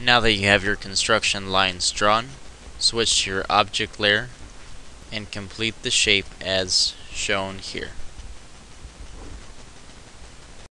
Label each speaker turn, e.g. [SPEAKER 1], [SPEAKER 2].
[SPEAKER 1] Now that you have your construction lines drawn, switch to your object layer and complete the shape as shown here.